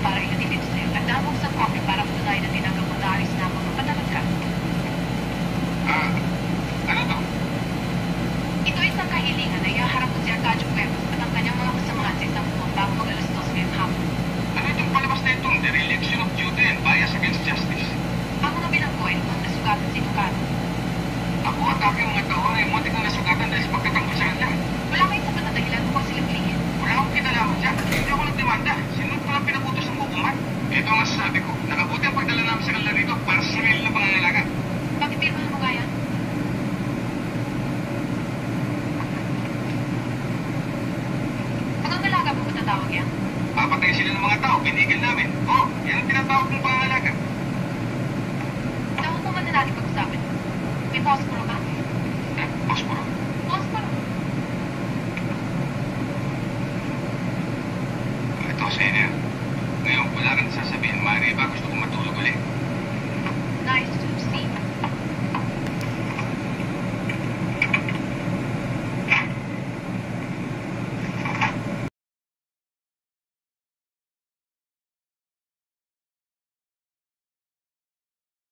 nililip sa'yo at naabog sa kopya para patunayan na tinanggap mo na na magpapatalag ka. Ah, ano to? Ito isang kahilingan na ihaharap mo si Arcadio Cuevas at ang kanyang mga kasamahan sa isang buwan bago mag-alas dos ngayong hapon. Ano itong palabas na itong dereliction of duty and bias against justice? Ang mga binanggo ay mga nasugatan si Ducado. Ako at aking mga tao ay muntik na nasugatan dahil sa pagkatanggol sa kanya. Wala kayong sapat na dahilan upang silang piliin. Wala akong kinalaman dyan. Hindi ako nagdemanda. Sinunod ko lang pinaputos ng hukuman. Ito ang masasabi ko. Nakabuti ang pagdala namin sa kanila rito para sa sarili na pangangalaga. Bakit pirmahan mo nga yan? Pangangalaga mo ba tatawag yan? Papatay sila ng mga tao. Pinigil namin. Oo, yan ang tinatawag kong pangangalaga. Sa hukuman na natin pag-usapan. May posporo ba? Eh, Posporo. Posporo. Ito sa inyo. Ngayon, wala kang sasabihin. Maaari ba gusto kong matulog ulit?